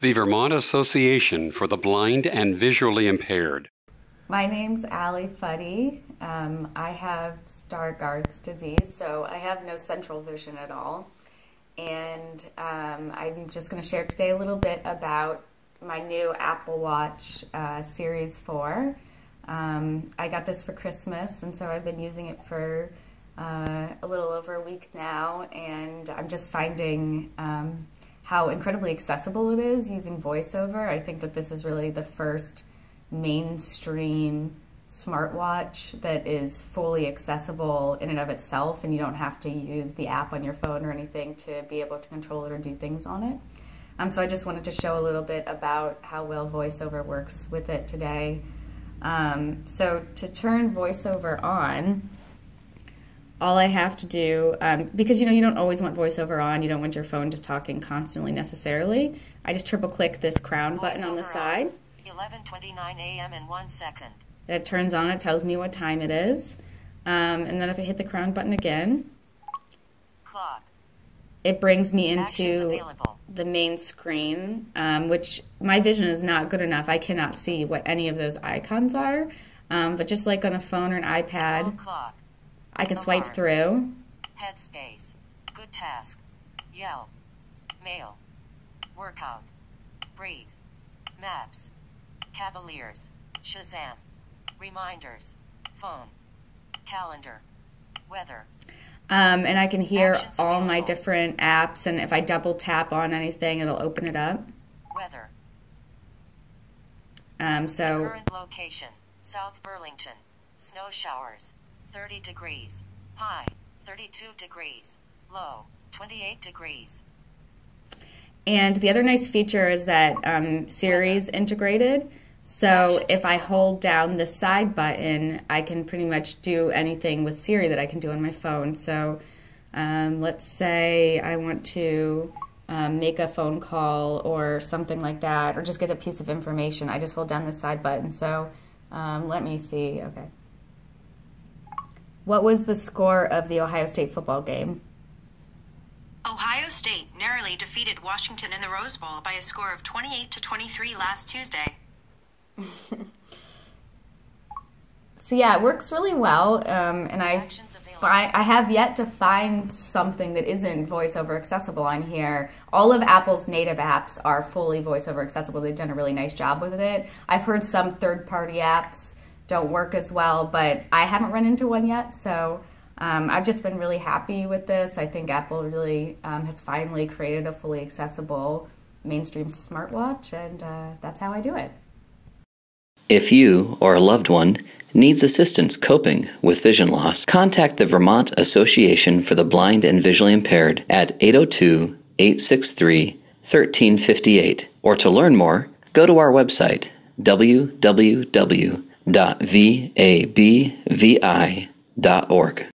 The Vermont Association for the Blind and Visually Impaired. My name's Ally Futty. Um, I have Stargardt's disease, so I have no central vision at all. And um, I'm just going to share today a little bit about my new Apple Watch uh, Series 4. Um, I got this for Christmas, and so I've been using it for uh, a little over a week now, and I'm just finding um, how incredibly accessible it is using VoiceOver. I think that this is really the first mainstream smartwatch that is fully accessible in and of itself, and you don't have to use the app on your phone or anything to be able to control it or do things on it. Um, so I just wanted to show a little bit about how well VoiceOver works with it today. Um, so to turn VoiceOver on, all I have to do, um, because you know you don't always want voiceover on, you don't want your phone just talking constantly necessarily. I just triple click this crown button on the side. 11:29 a.m. in one second. It turns on. It tells me what time it is, um, and then if I hit the crown button again, clock. It brings me into the main screen, um, which my vision is not good enough. I cannot see what any of those icons are. Um, but just like on a phone or an iPad, clock. I can swipe through. Headspace. Good task. Yelp. Mail. Workout. Breathe. Maps. Cavaliers. Shazam. Reminders. Phone. Calendar. Weather. Um, and I can hear Actions all available. my different apps, and if I double tap on anything, it'll open it up. Weather. Um, so. Current location: South Burlington. Snow showers. 30 degrees. High, 32 degrees. Low, 28 degrees. And the other nice feature is that um, Siri's integrated. So if I hold down the side button, I can pretty much do anything with Siri that I can do on my phone. So um, let's say I want to um, make a phone call or something like that, or just get a piece of information. I just hold down the side button. So um, let me see. Okay. What was the score of the Ohio State football game? Ohio State narrowly defeated Washington in the Rose Bowl by a score of 28 to 23 last Tuesday. so yeah, it works really well, um, and I find I have yet to find something that isn't voiceover accessible on here. All of Apple's native apps are fully voiceover accessible. They've done a really nice job with it. I've heard some third-party apps don't work as well, but I haven't run into one yet. So um, I've just been really happy with this. I think Apple really um, has finally created a fully accessible mainstream smartwatch, and uh, that's how I do it. If you or a loved one needs assistance coping with vision loss, contact the Vermont Association for the Blind and Visually Impaired at 802 863 1358. Or to learn more, go to our website www.vabvi.org.